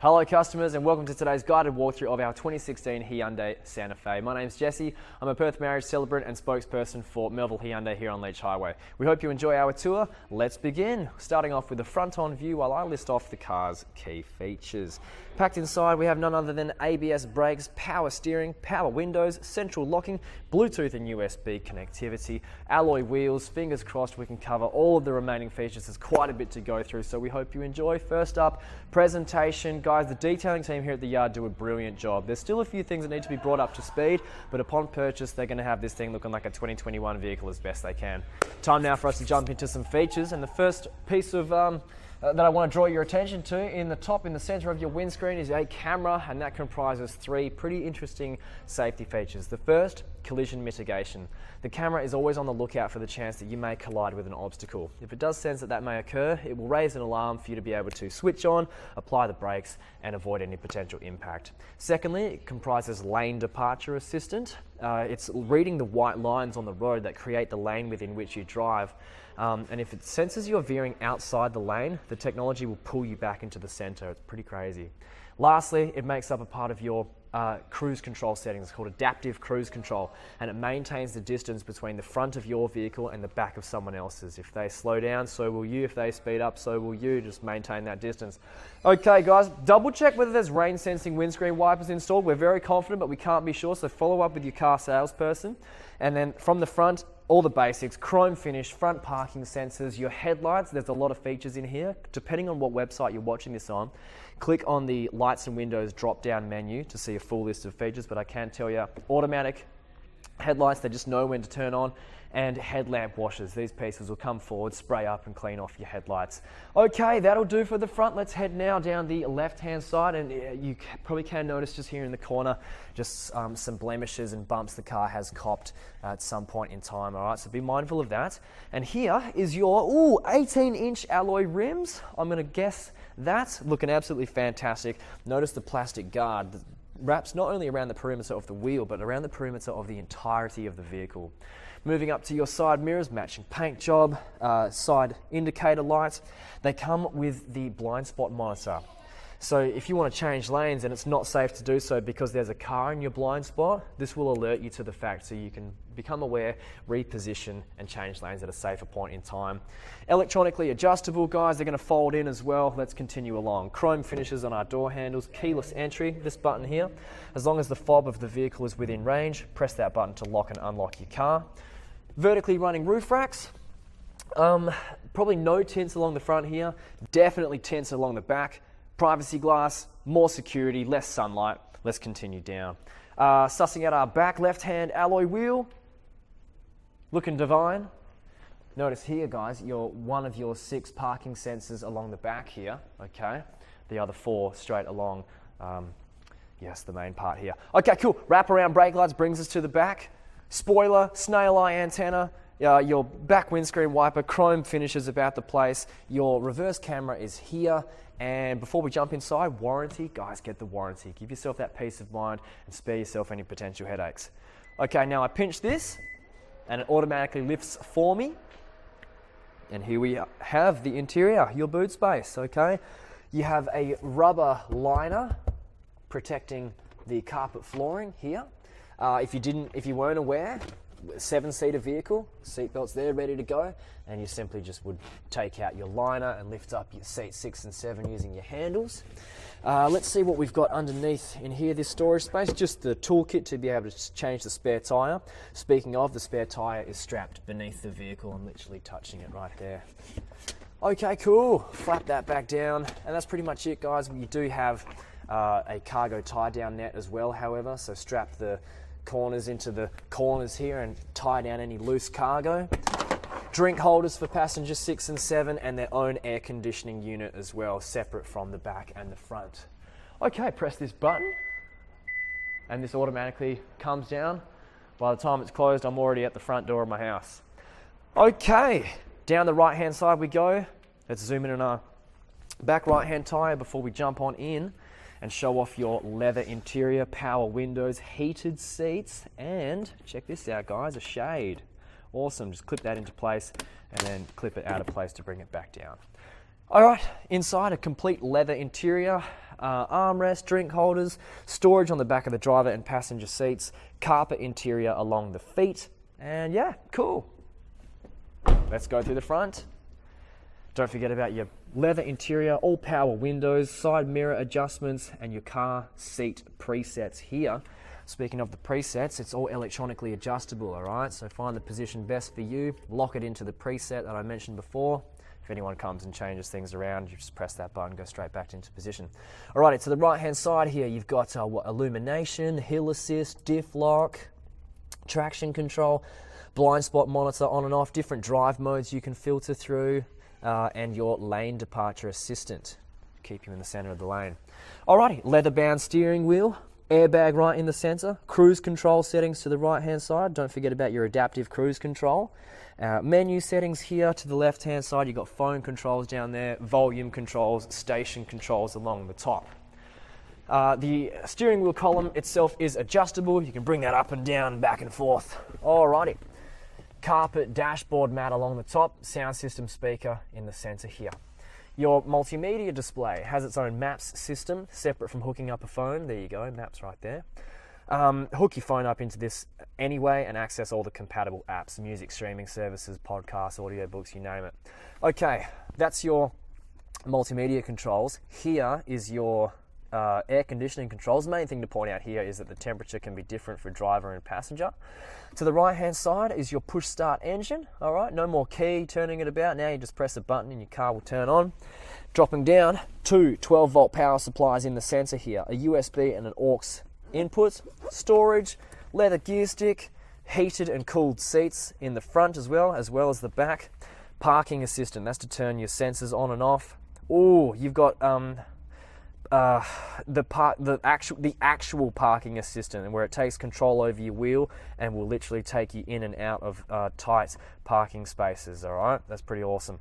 Hello customers and welcome to today's guided walkthrough of our 2016 Hyundai Santa Fe. My name is Jesse, I'm a Perth marriage celebrant and spokesperson for Melville Hyundai here on Leach Highway. We hope you enjoy our tour. Let's begin. Starting off with the front on view while I list off the car's key features. Packed inside we have none other than ABS brakes, power steering, power windows, central locking, Bluetooth and USB connectivity, alloy wheels, fingers crossed we can cover all of the remaining features. There's quite a bit to go through so we hope you enjoy. First up, presentation guys, the detailing team here at the yard do a brilliant job. There's still a few things that need to be brought up to speed, but upon purchase, they're going to have this thing looking like a 2021 vehicle as best they can. Time now for us to jump into some features, and the first piece of um, uh, that I want to draw your attention to. In the top, in the center of your windscreen, is a camera, and that comprises three pretty interesting safety features. The first, collision mitigation. The camera is always on the lookout for the chance that you may collide with an obstacle. If it does sense that that may occur, it will raise an alarm for you to be able to switch on, apply the brakes, and avoid any potential impact. Secondly, it comprises lane departure assistant. Uh, it's reading the white lines on the road that create the lane within which you drive. Um, and if it senses you're veering outside the lane, the technology will pull you back into the center. It's pretty crazy. Lastly, it makes up a part of your uh, cruise control settings. It's called adaptive cruise control, and it maintains the distance between the front of your vehicle and the back of someone else's. If they slow down, so will you. If they speed up, so will you. Just maintain that distance. Okay, guys, double check whether there's rain sensing windscreen wipers installed. We're very confident, but we can't be sure, so follow up with your car salesperson. And then from the front, all the basics, chrome finish, front parking sensors, your headlights, there's a lot of features in here. Depending on what website you're watching this on, click on the lights and windows drop down menu to see a full list of features, but I can tell you automatic headlights, they just know when to turn on and headlamp washers. These pieces will come forward, spray up and clean off your headlights. Okay, that'll do for the front. Let's head now down the left-hand side and uh, you probably can notice just here in the corner just um, some blemishes and bumps the car has copped at some point in time. All right, so be mindful of that. And here is your ooh 18-inch alloy rims. I'm going to guess that's looking absolutely fantastic. Notice the plastic guard wraps not only around the perimeter of the wheel, but around the perimeter of the entirety of the vehicle. Moving up to your side mirrors, matching paint job, uh, side indicator lights. They come with the blind spot monitor. So if you want to change lanes and it's not safe to do so because there's a car in your blind spot, this will alert you to the fact so you can become aware, reposition and change lanes at a safer point in time. Electronically adjustable, guys, they're going to fold in as well. Let's continue along. Chrome finishes on our door handles, keyless entry, this button here. As long as the fob of the vehicle is within range, press that button to lock and unlock your car. Vertically running roof racks, um, probably no tints along the front here, definitely tints along the back privacy glass, more security, less sunlight. Let's continue down. Uh, sussing out our back left hand alloy wheel, looking divine. Notice here, guys, your one of your six parking sensors along the back here, okay? The other four straight along, um, yes, the main part here. Okay, cool. Wrap around brake lights brings us to the back. Spoiler, snail eye antenna, uh, your back windscreen wiper, chrome finishes about the place. Your reverse camera is here. And before we jump inside, warranty, guys, get the warranty. Give yourself that peace of mind and spare yourself any potential headaches. Okay, now I pinch this and it automatically lifts for me. And here we have the interior, your boot space, okay? You have a rubber liner protecting the carpet flooring here. Uh, if you didn't, if you weren't aware, seven-seater vehicle, seatbelts there ready to go, and you simply just would take out your liner and lift up your seat six and seven using your handles. Uh, let's see what we've got underneath in here, this storage space, just the toolkit to be able to change the spare tyre. Speaking of, the spare tyre is strapped beneath the vehicle. I'm literally touching it right there. Okay, cool. Flap that back down, and that's pretty much it, guys. You do have uh, a cargo tie down net as well, however, so strap the corners into the corners here and tie down any loose cargo. Drink holders for passenger six and seven and their own air conditioning unit as well, separate from the back and the front. Okay, press this button and this automatically comes down. By the time it's closed, I'm already at the front door of my house. Okay, down the right hand side we go. Let's zoom in on our back right hand tire before we jump on in and show off your leather interior, power windows, heated seats, and check this out guys, a shade. Awesome, just clip that into place and then clip it out of place to bring it back down. All right, inside a complete leather interior, uh, armrest, drink holders, storage on the back of the driver and passenger seats, carpet interior along the feet, and yeah, cool. Let's go through the front. Don't forget about your leather interior, all power windows, side mirror adjustments, and your car seat presets here. Speaking of the presets, it's all electronically adjustable, all right? So find the position best for you, lock it into the preset that I mentioned before. If anyone comes and changes things around, you just press that button, go straight back into position. All right, to the right hand side here, you've got uh, what, illumination, hill assist, diff lock, traction control, blind spot monitor on and off, different drive modes you can filter through, uh, and your lane departure assistant. Keep you in the center of the lane. Alrighty, leather bound steering wheel, airbag right in the center, cruise control settings to the right hand side. Don't forget about your adaptive cruise control. Uh, menu settings here to the left hand side. You've got phone controls down there, volume controls, station controls along the top. Uh, the steering wheel column itself is adjustable. You can bring that up and down, back and forth. Alrighty. Carpet dashboard mat along the top, sound system speaker in the center here. Your multimedia display has its own maps system, separate from hooking up a phone. There you go, maps right there. Um, hook your phone up into this anyway and access all the compatible apps, music streaming services, podcasts, audiobooks, you name it. Okay, that's your multimedia controls. Here is your uh, air conditioning controls. The main thing to point out here is that the temperature can be different for driver and passenger. To the right hand side is your push start engine. All right, no more key turning it about. Now you just press a button and your car will turn on. Dropping down, two 12 volt power supplies in the center here, a USB and an aux input, storage, leather gear stick, heated and cooled seats in the front as well, as well as the back. Parking assistant, that's to turn your sensors on and off. Oh, you've got um, uh, the part, the actual, the actual parking assistant, where it takes control over your wheel and will literally take you in and out of uh, tight parking spaces. All right, that's pretty awesome.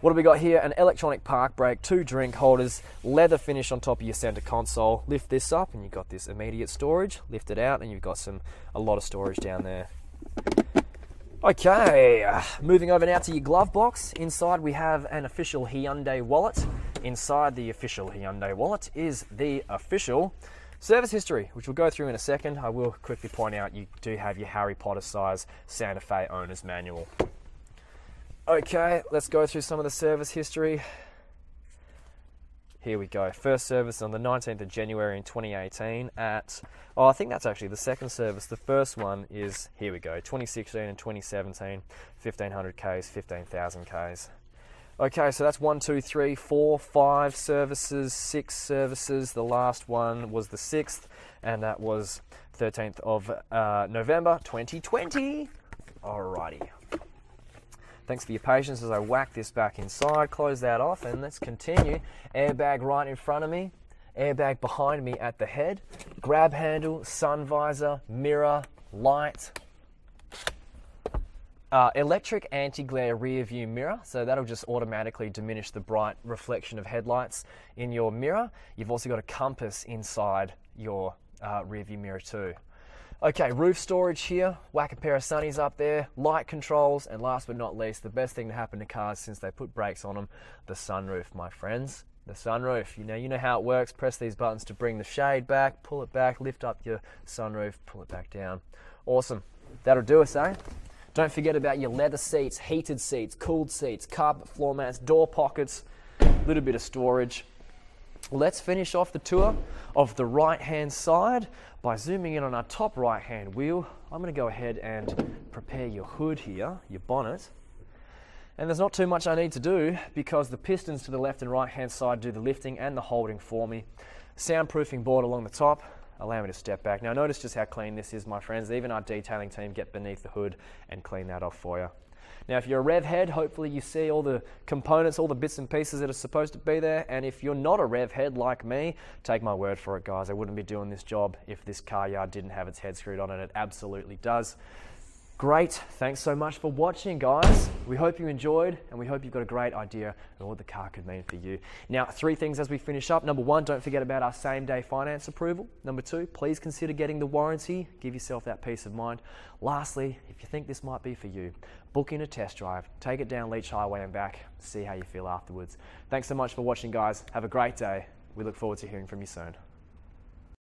What have we got here? An electronic park brake, two drink holders, leather finish on top of your center console. Lift this up, and you've got this immediate storage. Lift it out, and you've got some a lot of storage down there. Okay, moving over now to your glove box. Inside we have an official Hyundai wallet. Inside the official Hyundai wallet is the official service history, which we'll go through in a second. I will quickly point out you do have your Harry Potter size Santa Fe owner's manual. Okay, let's go through some of the service history. Here we go. First service on the 19th of January in 2018 at, oh, I think that's actually the second service. The first one is, here we go, 2016 and 2017, 1500 Ks, 15,000 Ks. Okay, so that's one, two, three, four, five services, six services. The last one was the sixth, and that was 13th of uh, November 2020. Alrighty. Thanks for your patience as I whack this back inside, close that off, and let's continue. Airbag right in front of me, airbag behind me at the head, grab handle, sun visor, mirror, light, uh, electric anti-glare rear view mirror, so that'll just automatically diminish the bright reflection of headlights in your mirror. You've also got a compass inside your uh, rear view mirror too. Okay, roof storage here, whack a pair of sunnies up there, light controls, and last but not least, the best thing to happen to cars since they put brakes on them, the sunroof, my friends. The sunroof, you know, you know how it works. Press these buttons to bring the shade back, pull it back, lift up your sunroof, pull it back down. Awesome. That'll do us, eh? Don't forget about your leather seats, heated seats, cooled seats, carpet floor mats, door pockets, a little bit of storage. Let's finish off the tour of the right hand side by zooming in on our top right hand wheel. I'm going to go ahead and prepare your hood here, your bonnet. And there's not too much I need to do because the pistons to the left and right hand side do the lifting and the holding for me. Soundproofing board along the top, allow me to step back. Now notice just how clean this is, my friends. Even our detailing team get beneath the hood and clean that off for you. Now, if you're a rev head, hopefully you see all the components, all the bits and pieces that are supposed to be there. And if you're not a rev head like me, take my word for it, guys. I wouldn't be doing this job if this car yard didn't have its head screwed on, and it absolutely does. Great. Thanks so much for watching, guys. We hope you enjoyed and we hope you've got a great idea of what the car could mean for you. Now, three things as we finish up. Number one, don't forget about our same day finance approval. Number two, please consider getting the warranty. Give yourself that peace of mind. Lastly, if you think this might be for you, book in a test drive, take it down Leach Highway and back, see how you feel afterwards. Thanks so much for watching, guys. Have a great day. We look forward to hearing from you soon.